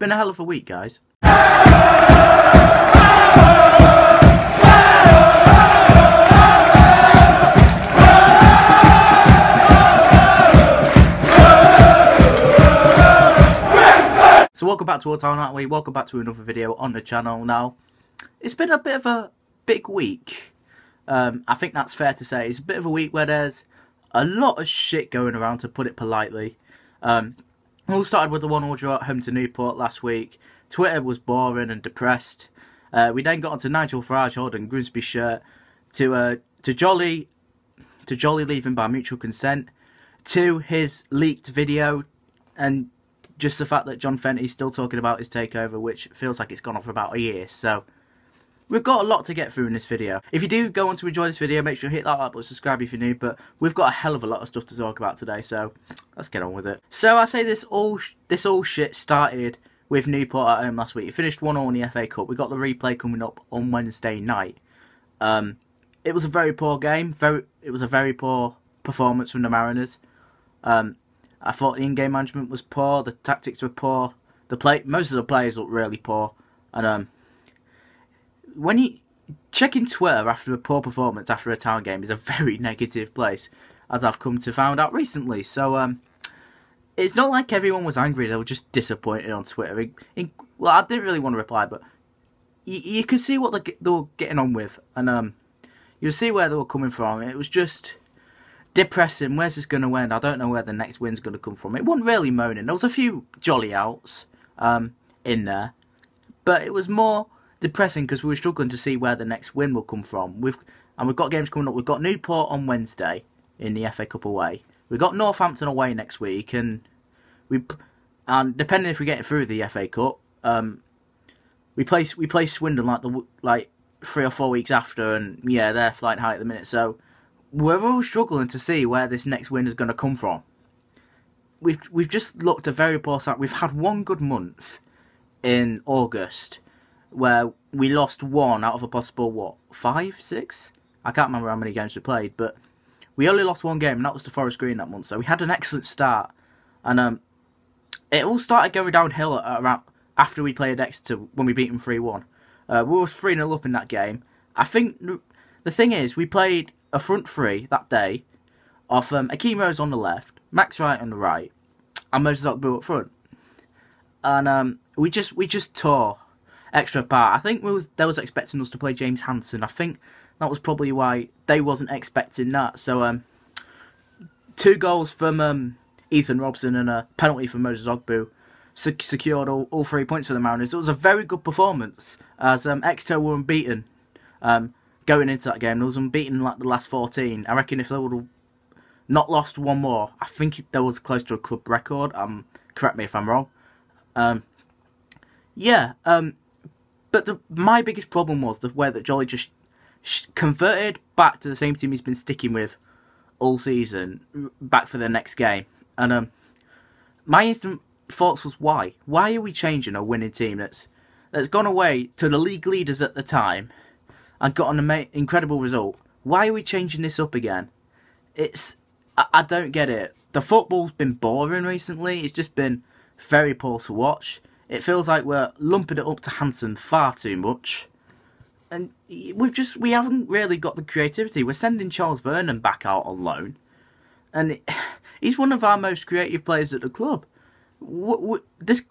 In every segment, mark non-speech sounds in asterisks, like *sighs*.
been a hell of a week, guys. So welcome back to All Town That Way. Welcome back to another video on the channel. Now, it's been a bit of a big week. Um, I think that's fair to say. It's a bit of a week where there's a lot of shit going around, to put it politely. Um, all started with the one-all draw at home to Newport last week. Twitter was boring and depressed. Uh, we then got onto Nigel Farage holding Grimsby shirt, to uh, to Jolly, to Jolly leaving by mutual consent, to his leaked video, and just the fact that John Fenty's still talking about his takeover, which feels like it's gone on for about a year. So we've got a lot to get through in this video. If you do go on to enjoy this video, make sure you hit that like button, subscribe if you're new. But we've got a hell of a lot of stuff to talk about today, so let's get on with it. So I say this all this all shit started with Newport at home last week. It finished one all in the FA Cup. We got the replay coming up on Wednesday night. Um, it was a very poor game. Very, it was a very poor performance from the Mariners. Um, I thought the in-game management was poor. The tactics were poor. The play, most of the players looked really poor. And um, when you checking Twitter after a poor performance after a town game is a very *laughs* negative place, as I've come to find out recently. So um, it's not like everyone was angry; they were just disappointed on Twitter. In, in, well, I didn't really want to reply, but you, you could see what they, they were getting on with, and um, you see where they were coming from. It was just depressing. Where's this going to end? I don't know where the next win's going to come from. It wasn't really moaning. There was a few jolly outs um, in there, but it was more depressing because we were struggling to see where the next win will come from. We've and we've got games coming up. We've got Newport on Wednesday in the FA Cup away. We've got Northampton away next week, and we and depending if we get through the FA Cup, um, we play we play Swindon like the like three or four weeks after, and yeah, they're flying high at the minute. So we're all struggling to see where this next win is going to come from. We've we've just looked a very poor start. We've had one good month in August where we lost one out of a possible what five, six? I can't remember how many games we played, but we only lost one game, and that was to Forest Green that month. So we had an excellent start, and um, it all started going downhill around after we played Exeter when we beat them three one. Uh, we were three 0 up in that game. I think the thing is, we played a front three that day of um, Akheem Rose on the left, Max Wright on the right, and Moses Ogbu up front. And um, we just we just tore extra part. I think was they was expecting us to play James Hanson. I think that was probably why they wasn't expecting that. So um, two goals from um, Ethan Robson and a penalty from Moses Ogbu secured all, all three points for the Mariners. It was a very good performance as um, Exeter were unbeaten. Um, going into that game. They was unbeaten like the last 14. I reckon if they would have not lost one more, I think there was close to a club record. Um, correct me if I'm wrong. Um, yeah. Um, but the, my biggest problem was the way that Jolly just converted back to the same team he's been sticking with all season, back for the next game. And um, my instant thoughts was why? Why are we changing a winning team that's that's gone away to the league leaders at the time and got an incredible result. Why are we changing this up again? It's I, I don't get it. The football's been boring recently. It's just been very poor to watch. It feels like we're lumping it up to Hanson far too much. And we've just we haven't really got the creativity. We're sending Charles Vernon back out on loan, and it, *sighs* he's one of our most creative players at the club. this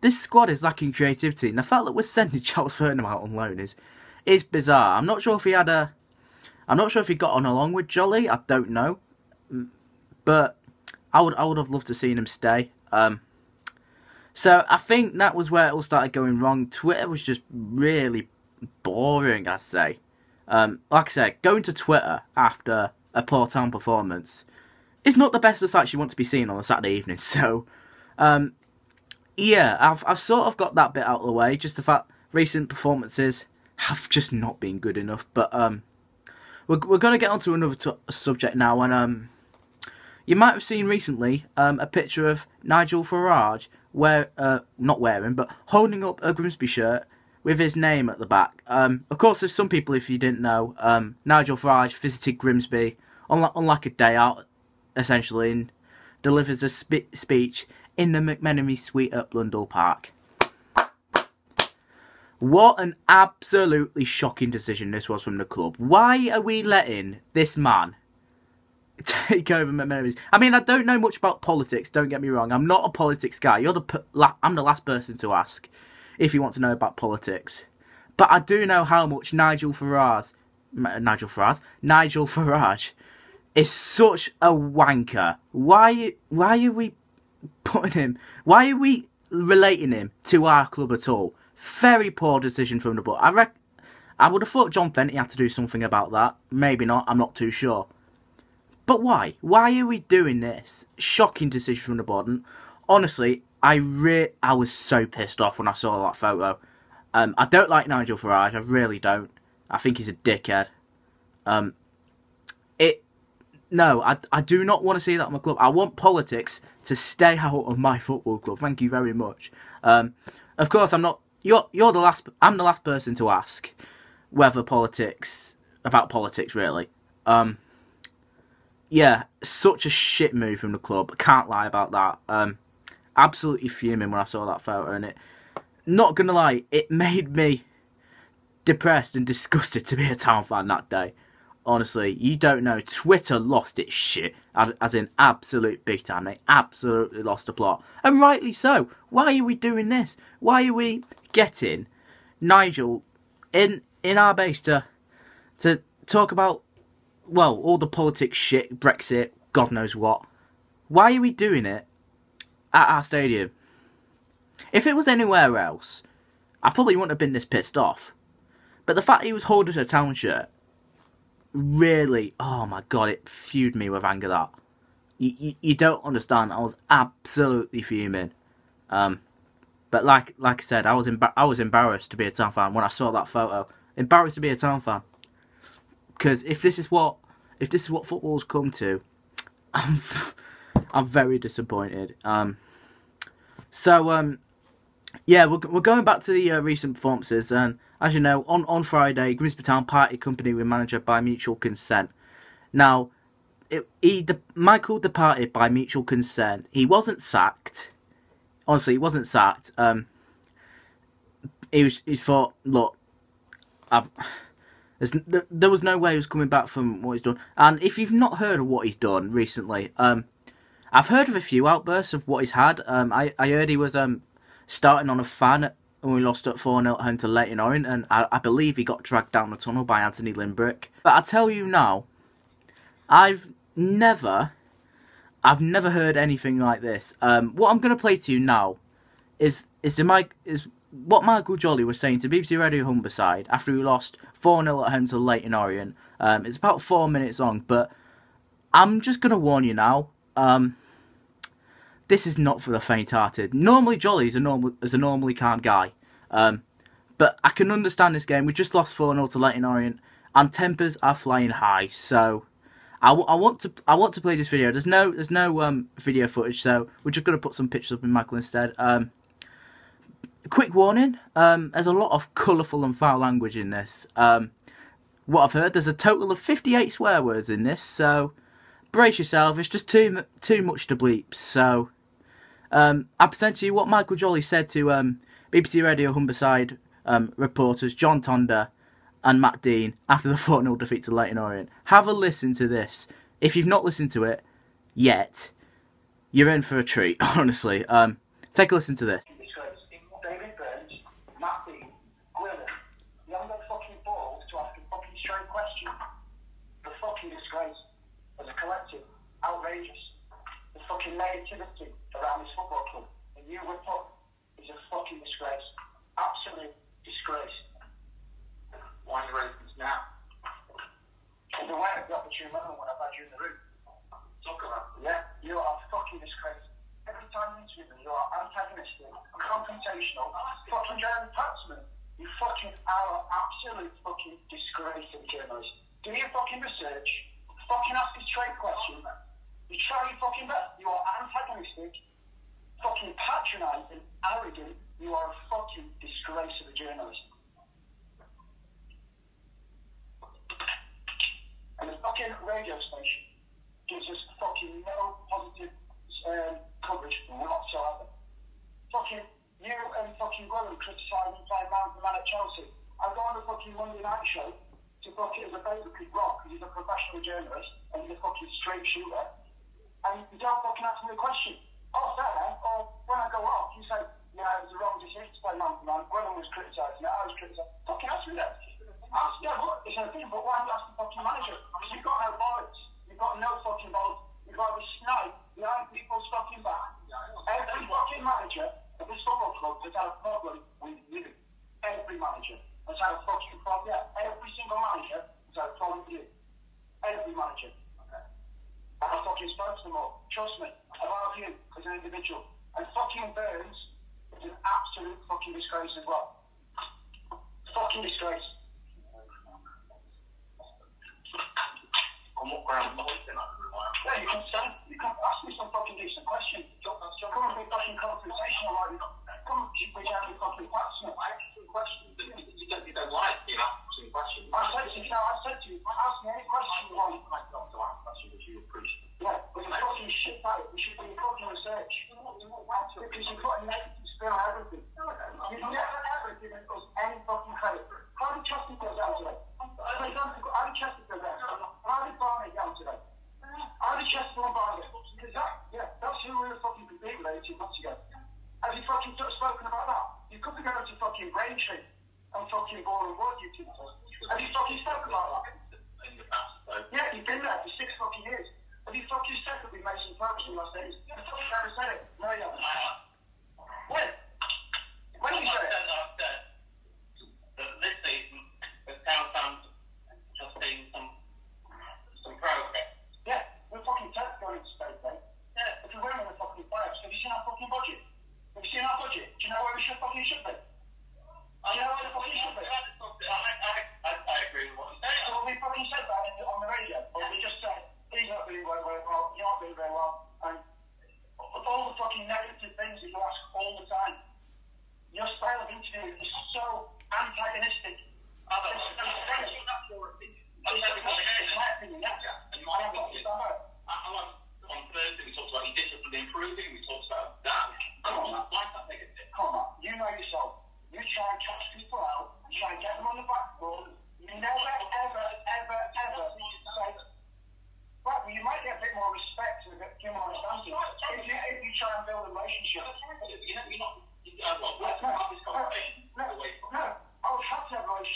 this squad is lacking creativity, and the fact that we're sending *laughs* Charles Vernon out on loan is is bizarre. I'm not sure if he had a. I'm not sure if he got on along with Jolly. I don't know, but I would I would have loved to seen him stay. Um, so I think that was where it all started going wrong. Twitter was just really boring. I say, um, like I said, going to Twitter after a poor town performance is not the best that's you want to be seen on a Saturday evening. *laughs* So, um, yeah, I've I've sort of got that bit out of the way. Just the fact recent performances have just not been good enough. But um, we're we're going to get onto another subject now, and um, you might have seen recently um a picture of Nigel Farage wear uh not wearing but holding up a Grimsby shirt with his name at the back. Um, of course, there's some people, if you didn't know, um, Nigel Farage visited Grimsby on, on like a day out, essentially, and delivers a spe- speech in the McMenemy Suite at Blundell Park. What an absolutely shocking decision this was from the club. Why are we letting this man take over my memories? I mean, I don't know much about politics. Don't get me wrong. I'm not a politics guy. You're the I'm the last person to ask if you want to know about politics. But I do know how much Nigel Farage, uh, Nigel Farage, Nigel Farage, is such a wanker. Why? Why are we putting him? Why are we relating him to our club at all? Very poor decision from the board. I rec- I would have thought John Fenty had to do something about that. Maybe not. I'm not too sure. But why? Why are we doing this? Shocking decision from the board. And honestly, I re- I was so pissed off when I saw that photo. Um, I don't like Nigel Farage. I really don't. I think he's a dickhead. Um, it. No, I, I do not want to see that in my club. I want politics to stay out of my football club. Thank you very much. Um, of course, I'm not you're you're the last. I'm the last person to ask whether politics about politics really. Um, yeah, such a shit move from the club. Can't lie about that. Um, absolutely fuming when I saw that photo, and it. Not gonna lie, it made me depressed and *laughs* disgusted to be a town fan that day. Honestly, you don't know. Twitter lost its shit, as in absolute big time. They absolutely lost the plot, and rightly so. Why are we doing this? Why are we getting Nigel in in our base to to talk about well all the politics shit, Brexit, God knows what. Why are we doing it at our stadium? If it was anywhere else, I probably wouldn't have been this pissed off. But the fact he was holding a town shirt really, oh my god, it fueled me with anger. That you, you, you don't understand. I was absolutely fuming. Um, but like like I said, I was I was embarrassed to be a Town fan when I saw that photo. Embarrassed to be a Town fan because if this is what if this is what football's come to, I'm I'm very disappointed. Um, so um, yeah, we're we're going back to the uh, recent performances, and as you know, on on Friday, Grimsby Town party company with manager by mutual consent. Now, it, he de- Michael departed by mutual consent. He wasn't sacked honestly, he wasn't sacked. Um, he was. He thought, look, I've. There was no way he was coming back from what he's done. And if you've not heard of what he's done recently, um, I've heard of a few outbursts of what he's had. Um, I, I heard he was um, starting on a fan when we lost at 4 0 home to Leyton Orient, and I, I believe he got dragged down the tunnel by Anthony Limbrick. But I tell you now, I've never I've never heard anything like this. Um, what I'm going to play to you now is is the Mike is what Michael Jolly was saying to BBC Radio Humberside after we lost 4 0 at home to Leyton Orient. Um, it's about four minutes long, but I'm just going to warn you now. Um, this is not for the faint-hearted. Normally, Jolly is a normal is a normally calm guy, um, but I can understand this game. We just lost 4 0 to Leyton Orient, and tempers are flying high. So I, I want to I want to play this video. There's no there's no um, video footage, so we're just gonna put some pictures up in Michael instead. Quick warning: um, there's a lot of colourful and foul language in this. Um, what I've heard, there's a total of 58 swear words in this, so brace yourself. It's just too too much to bleep. So um, I present to you what Michael Jolly said to um, BBC Radio Humberside um, reporters John Tondeur and Matt Dean after the *laughs* 4 0 defeat to Leyton Orient. Have a listen to this. If you've not listened to it yet, you're in for a treat, *laughs* honestly. Um, take a listen to this. David Burns, Matt Dean, Gwyneth, you haven't got fucking balls to ask a fucking straight question. The fucking disgrace as a collective, outrageous. The fucking negativity around this football club and you were put is a fucking disgrace. Absolute disgrace why are you raising this now? And the way I've got the moment when I've had you in the room. Talk about Yeah, you are fucking disgrace. Every time you interview me, you are antagonistic, confrontational, fucking Jeremy Paxman. You fucking are an absolute fucking disgrace to the journalist. Do your fucking research. Fucking ask a straight question. You try your fucking best. You are antagonistic, fucking patronising, arrogant. You are a fucking disgrace to the journalist. And the fucking radio station gives us fucking no positive um, coverage whatsoever. Fucking you and fucking Gwilym criticising playing for man at Chelsea. I go on the fucking Monday night show to book it as a basically rock because he's a professional journalist and he's a fucking straight shooter. And you don't fucking ask me a question. Oh, enough. Or when I go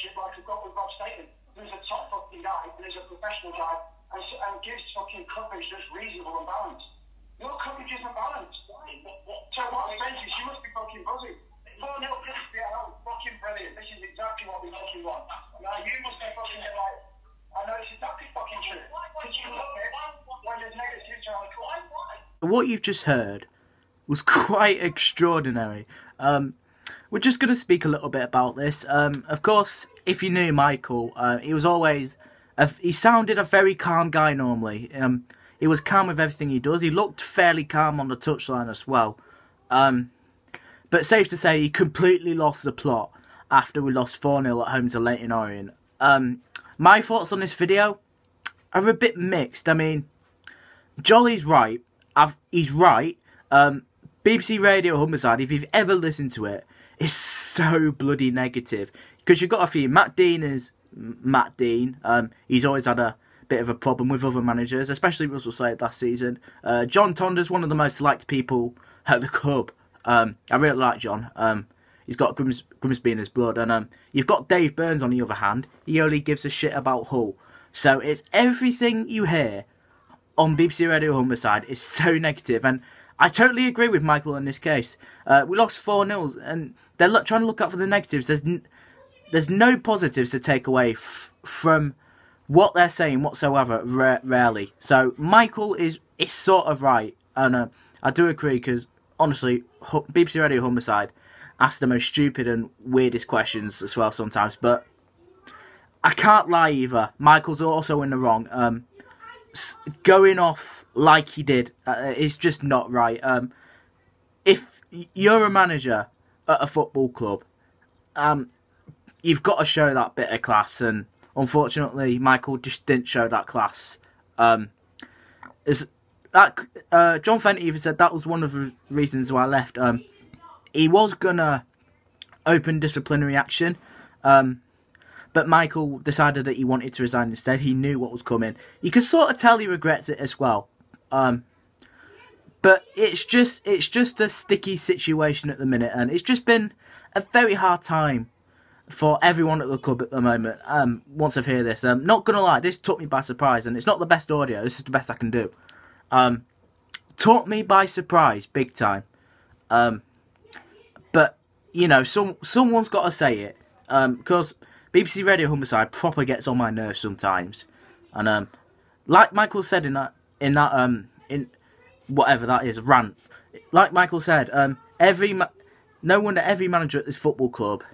relationship like I've got with Bob Staten, who's a top fucking guy, and is a professional guy, and, and gives fucking coverage that's reasonable and balanced. Your coverage isn't balanced. What, what, So what I'm is, you must be fucking buzzing. 4 0 Grimsby at home, fucking brilliant. This is exactly what we fucking want. Now you must be fucking like, I know it's exactly fucking true. Because you look at it when there's negativity around the corner. What you've just heard was *laughs* quite extraordinary. Um, we're just going to speak a little bit about this. Um, of course, if you knew Michael, uh, he was always a, he sounded a very calm guy normally. Um, he was calm with everything he does. He looked fairly calm on the touchline as well. Um, but safe to say, he completely lost the plot after we lost 4 0 at home to Leyton Orient. Um, my thoughts on this video are a bit mixed. I mean, Jolly's right. I've, he's right. Um, BBC Radio Humberside, if you've ever listened to it, is so bloody negative. Because you've got a few. Matt Dean is Matt Dean. Um, he's always had a bit of a problem with other managers, especially Russell Slade last season. Uh, John Tondeur's one of the most liked people at the club. Um, I really like John. Um, he's got Grims- Grimsby in his blood. And um, you've got Dave Burns on the other hand. He only gives a shit about Hull. So it's everything you hear on BBC Radio Humberside is so negative. negative, and I totally agree with Michael in this case. Uh, we lost 4 0, and they're look, trying to look out for the negatives. There's, there's no positives to take away from what they're saying whatsoever, ra- rarely. So Michael is, is sort of right, and uh, I do agree because, honestly, BBC Radio Humberside asks the most stupid and weirdest questions as well sometimes, but I can't lie either. Michael's also in the wrong. Um, going off like he did uh, is just not right. Um, if you're a manager at a football club, um, you've got to show that bit of class, and unfortunately, Michael just didn't show that class. Um, is that uh, John Fenty even said that was one of the reasons why I left. Um, he was gonna open disciplinary action. Um, but Michael decided that he wanted to resign instead. He knew what was coming. You can sort of tell he regrets it as well. Um, but it's just it's just a sticky situation at the minute, and it's just been a very hard time for everyone at the club at the moment. Um, once I've heard this, um, not gonna lie, this took me by surprise, and it's not the best audio. This is the best I can do. Um, took me by surprise, big time. Um, but you know, some someone's got to say it because BBC Radio Humberside proper gets on my nerves sometimes, and um, like Michael said in that in that um in whatever that is rant, like Michael said, um, every ma- no wonder every manager at this football club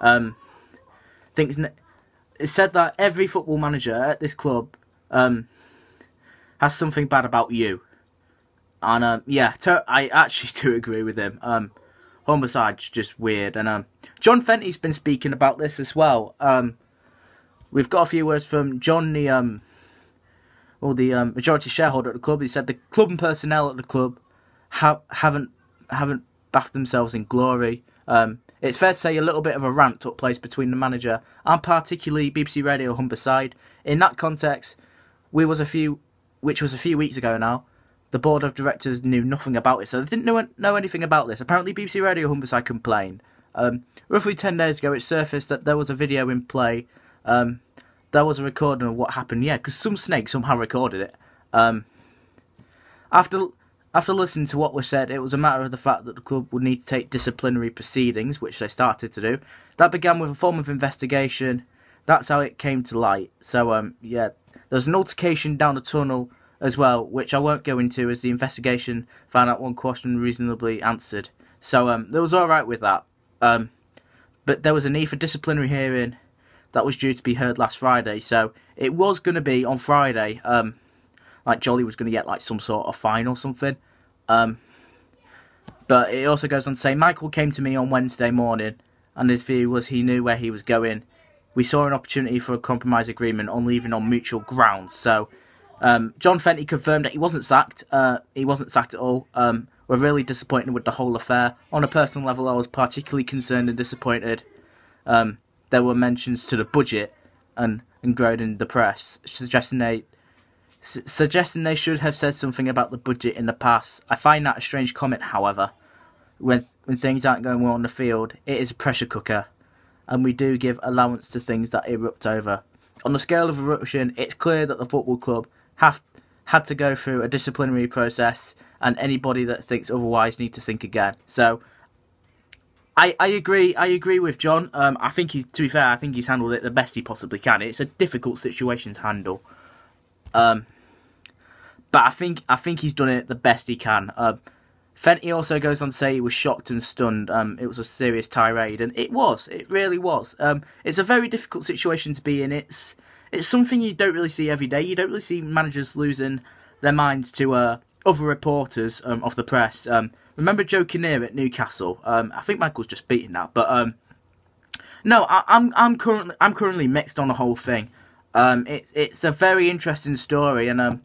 um thinks it said that every football manager at this club um has something bad about you. And um, yeah, to- I actually *laughs* do agree with him. Um, Humberside's just weird, and um, John Fenty's been speaking about this as well. Um, we've got a few words from John, the um, or the um, majority shareholder at the club. He said the club and personnel at the club ha- haven't haven't bathed themselves in glory. Um, it's fair to say a little bit of a rant took place between the manager and particularly BBC Radio Humberside. In that context, we was a few, which was a few weeks ago now. The board of directors knew nothing about it, so they didn't know, know anything about this. Apparently, BBC Radio Humberside complained. Um, roughly 10 days ago, it surfaced that there was a video in play. Um, there was a recording of what happened, yeah, because some snake somehow recorded it. Um, after after listening to what was said, it was a matter of the fact that the club would need to take disciplinary proceedings, which they started to do. That began with a form of investigation. That's how it came to light. So, um, yeah, there's an altercation down the tunnel as well, which I won't go into as the investigation found out one question reasonably answered. So, um, there was all right with that. Um, but there was a need for disciplinary hearing that was due to be heard last Friday. So it was going to be on Friday. Um, like Jolly was going to get like some sort of fine or something. Um, but it also goes on to say Michael came to me on Wednesday morning, and his view was he knew where he was going. We saw an opportunity for a compromise agreement on leaving on mutual grounds. So um, John Fenty confirmed that he wasn't sacked. Uh, he wasn't sacked at all. Um, we're really disappointed with the whole affair. On a personal level, I was particularly concerned and disappointed. Um, there were mentions to the budget and, and in the press, suggesting they su- suggesting they should have said something about the budget in the past. I find that a strange comment, however. When when things aren't going well on the field, it is a pressure cooker, and we do give allowance to things that erupt over. On the scale of eruption, it's clear that the football club have had to go through a disciplinary process, and anybody that thinks otherwise need to think again. So I, I agree. I agree with John. Um, I think he's to be fair. I think he's handled it the best he possibly can. It's a difficult situation to handle. Um, but I think I think he's done it the best he can. Um, Fenty also goes on to say he was shocked and stunned. Um, it was a serious tirade, and it was. It really was. Um, it's a very difficult situation to be in. It's it's something you don't really see every day. You don't really see managers losing their minds to uh, other reporters um, of the press. Remember Joe Kinnear at Newcastle? Um, I think Michael's just beaten that, but um, no, I, I'm I'm currently I'm currently mixed on the whole thing. Um, it's it's a very interesting story, and um,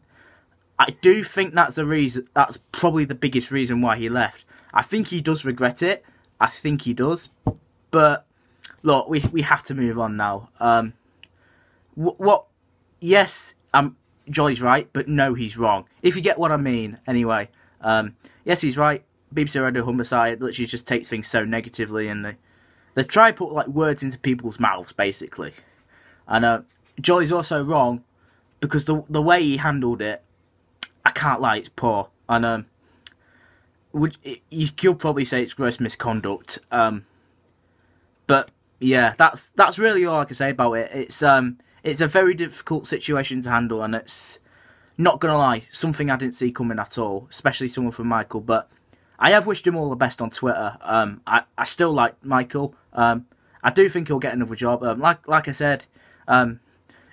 I do think that's the reason. That's probably the biggest reason why he left. I think he does regret it. I think he does, but look, we we have to move on now. Um, wh- what? Yes, um, Jolly's right, but no, he's wrong. If you get what I mean, anyway. Um, yes, he's right. BBC Radio Humberside literally just takes things so negatively, and they they try to put like words into people's mouths, basically. And uh, Jolly's also wrong because the the way he handled it, I can't lie, it's poor. And um, would you could probably say it's gross misconduct. Um, but yeah, that's that's really all I can say about it. It's um, it's a very difficult situation to handle, and it's not gonna lie, something I didn't see coming at all, especially someone from Michael. But I have wished him all the best on Twitter. Um, I I still like Michael. Um, I do think he'll get another job. Um, like like I said, um,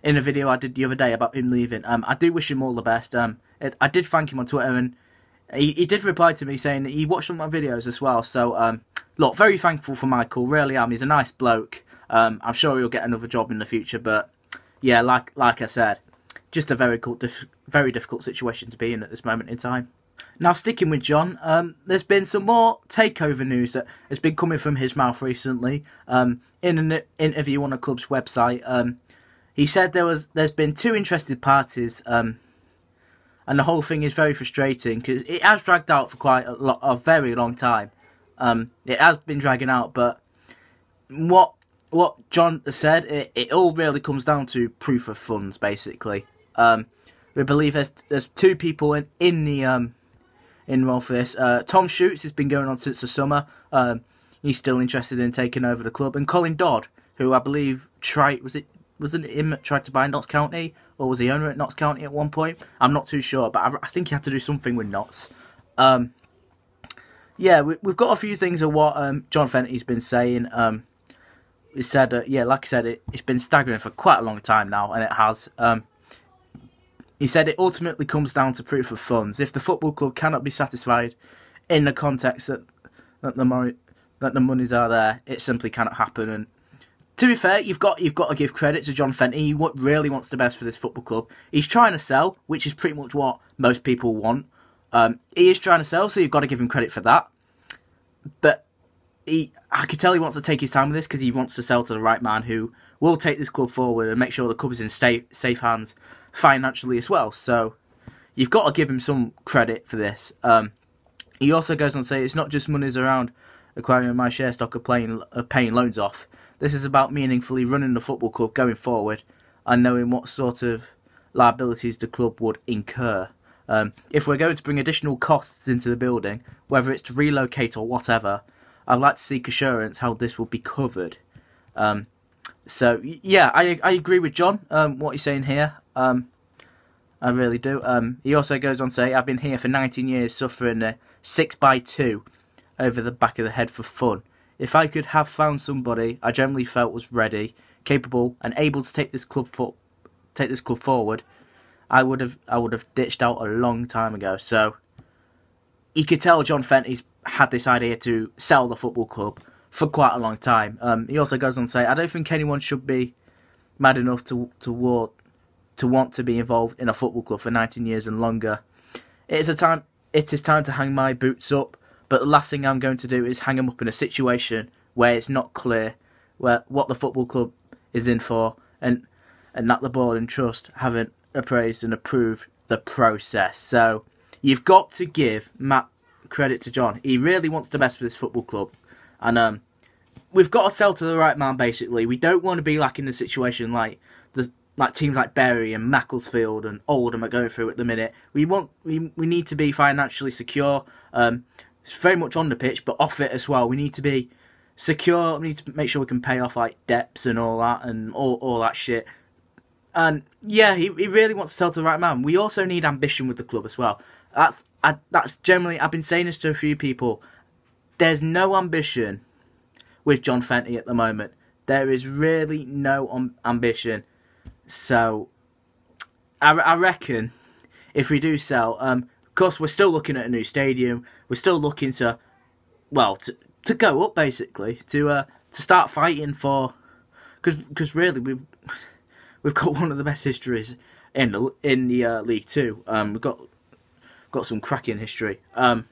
in a video I did the other day about him leaving. Um, I do wish him all the best. Um, it, I did thank him on Twitter, and he, he did reply to me saying that he watched of my videos as well. So, um, look, very thankful for Michael. Really am. He's a nice bloke. Um, I'm sure he'll get another job in the future. But yeah, like like I said, just a very cool, very difficult situation to be in at this moment in time. Now, sticking with John, um, there's been some more takeover news that has been coming from his mouth recently. Um, in an interview on a club's website, um, he said there was there's been two interested parties, um, and the whole thing is very frustrating because it has dragged out for quite a, lo- a very long time. Um, it has been dragging out, but what what John said, it, it all really comes down to proof of funds, basically. Um, we believe there's there's two people in in the involved for this. Uh, Tom Shutes has been going on since the summer. Um, he's still interested in taking over the club, and Colin Dodd, who I believe tried was it wasn't him tried to buy Notts County, or was he owner at Notts County at one point? I'm not too sure, but I, think he had to do something with Notts. Um, yeah, we, have got a few things of what um, John Fenty's been saying. Um, he said, uh, yeah, like I said, it, has been staggering for quite a long time now, and it has. Um, he said it ultimately comes down to proof of funds. If the football club cannot be satisfied in the context that that the money that the monies are there, it simply cannot happen. And to be fair, you've got you've got to give credit to John Fenty. He really wants the best for this football club. He's trying to sell, which is pretty much what most people want. Um, he is trying to sell, so you've got to give him credit for that. But he, I can tell he wants to take his time with this because he wants to sell to the right man who will take this club forward and make sure the club is in safe hands financially as well. So you've got to give him some credit for this. Um, he also goes on to say it's not just monies around acquiring my share stock or playing, uh, paying loans off. This is about meaningfully running the football club going forward and knowing what sort of liabilities the club would incur. Um, if we're going to bring additional costs into the building, whether it's to relocate or whatever, I'd like to seek assurance how this will be covered. Um, so yeah, I I agree with John. Um, what he's saying here. Um, I really do. Um, he also goes on to say, "I've been here for 19 years, suffering a six by two over the back of the head for fun. If I could have found somebody I generally felt was ready, capable, and able to take this club for, take this club forward, I would have I would have ditched out a long time ago. So you could tell John Fenty's had this idea to sell the football club for quite a long time. Um, he also goes on to say, I don't think anyone should be mad enough to to want to want to be involved in a football club for 19 years and longer. It is a time. It is time to hang my boots up. But the last thing I'm going to do is hang them up in a situation where it's not clear where what the football club is in for, and and that the board and trust haven't appraised and approved the process. So you've got to give Matt credit to John. He really wants the best for this football club, and um, we've got to sell to the right man. Basically, we don't want to be like in a situation like the like teams like Bury and Macclesfield and Oldham are going through at the minute. We want we we need to be financially secure. Um, it's very much on the pitch, but off it as well. We need to be secure. We need to make sure we can pay off like debts and all that and all all that shit. And yeah, he, he really wants to sell to the right man. We also need ambition with the club as well. That's I, that's generally I've been saying this to a few people. There's no ambition with John Fenty at the moment. There is really no um, ambition. So I, I reckon if we do sell, um, of course we're still looking at a new stadium. We're still looking to, well, to to go up basically to uh to start fighting for, because because really we've we've got *laughs* one of the best histories in the in the uh, League Two. Um, we've got got some cracking history. Um,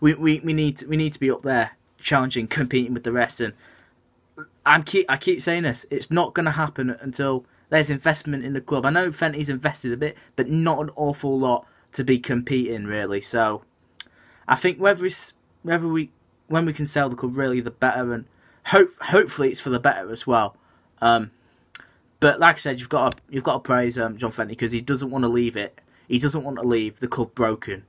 we, we, we need to, we need to be up there, challenging, *laughs* competing with the rest. And I'm keep I keep saying this. It's not going to happen until there's investment in the club. I know Fenty's invested a bit, but not an awful lot to be competing really. So I think whether whether we when we can sell the club, really the better, and hope hopefully it's for the better as well. Um, but like I said, you've got to you've got to praise um, John Fenty because he doesn't want to leave it. He doesn't want to leave the club broken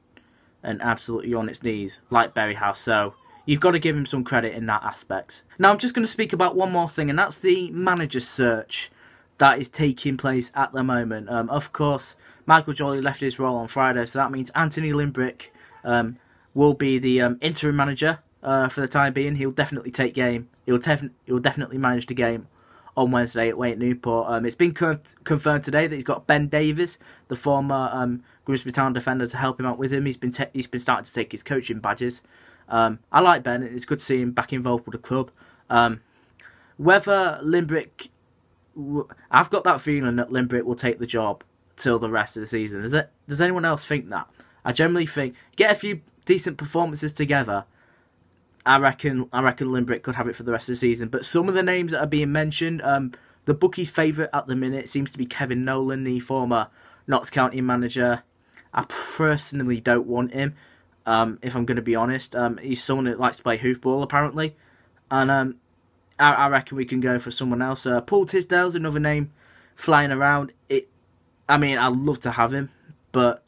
and absolutely on its knees like Bury House. So you've got to give him some credit in that aspect. Now I'm just going to speak about one more thing, and that's the manager search that is taking place at the moment. Um, of course, Michael Jolly left his role on Friday, so that means Anthony Limbrick um, will be the um, interim manager uh, for the time being. He'll definitely take game. He'll, tef- he'll definitely manage the game on Wednesday at Wait Newport. Um, it's been con- confirmed today that he's got Ben Davies, the former um, Grimsby Town defender, to help him out with him. He's been te- he's been starting to take his coaching badges. Um, I like Ben. It's good to see him back involved with the club. Whether Limbrick, I've got that feeling that Limbrick will take the job till the rest of the season. Does it? Does anyone else think that? I generally think get a few decent performances together. I reckon I reckon Limbrick could have it for the rest of the season. But some of the names that are being mentioned, um, the bookie's favourite at the minute seems to be Kevin Nolan, the former Notts County manager. I personally don't want him. Um, if I'm going to be honest, um, he's someone that likes to play hoofball apparently, and um, I, I, reckon we can go for someone else. Uh, Paul Tisdale's another name flying around. It, I mean, I'd love to have him, but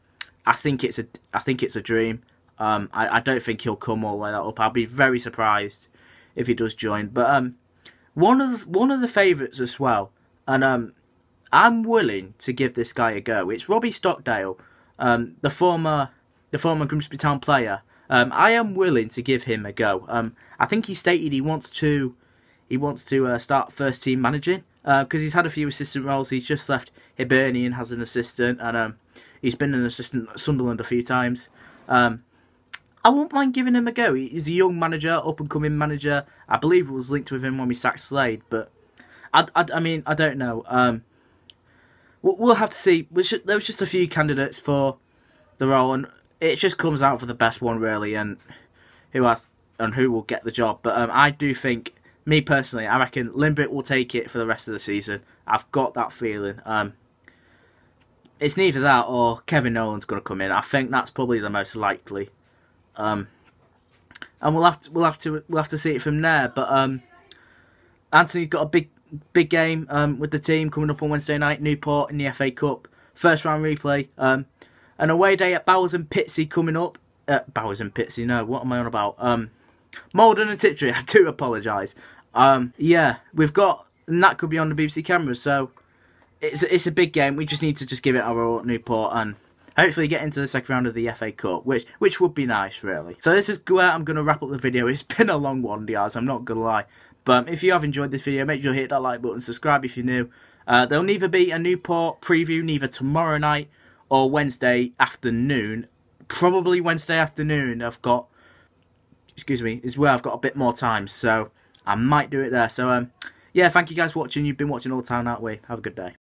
I think it's a, I think it's a dream. Um, I, I don't think he'll come all the way up. I'd be very surprised if he does join. But um, one of one of the favourites as well, and um, I'm willing to give this guy a go. It's Robbie Stockdale, um, the former the former Grimsby Town player. Um, I am willing to give him a go. Um, I think he stated he wants to he wants to uh, start first team managing because uh, he's had a few assistant roles. He's just left Hibernian has an assistant, and um, he's been an assistant at Sunderland a few times. Um, I won't mind giving him a go. He's a young manager, up and coming manager. I believe it was linked with him when we sacked Slade, but I, I, I mean, I don't know. Um, we'll, have to see. There was just a few candidates for the role, and it just comes out for the best one really, and who I and who will get the job. But um, I do think, me personally, I reckon Limbrick will take it for the rest of the season. I've got that feeling. Um, it's neither that or Kevin Nolan's going to come in. I think that's probably the most likely. Um, and we'll have to we'll have to we'll have to see it from there. But um, Anthony's got a big big game um, with the team coming up on Wednesday night. Newport in the FA Cup first round replay. Um, away day at Bowers and Pitsea coming up. Uh, Bowers and Pitsea, no, what am I on about? Um, Maldon and Tiptree, *laughs* I do apologise. Um, yeah, we've got, and that could be on the BBC cameras, so it's, it's a big game. We just need to just give it our Newport and hopefully get into the second round of the FA Cup, which which would be nice, really. So this is where I'm going to wrap up the video. *laughs* It's been a long one, guys, I'm not going to lie. But if you have enjoyed this video, make sure you hit that like button, subscribe if you're new. Uh, there'll neither be a Newport preview, neither tomorrow night or Wednesday afternoon. Probably Wednesday afternoon. I've got, excuse me, is where I've got a bit more time, so I might do it there. So um, yeah, thank you guys for watching. You've been watching All Town That Way. Have a good day.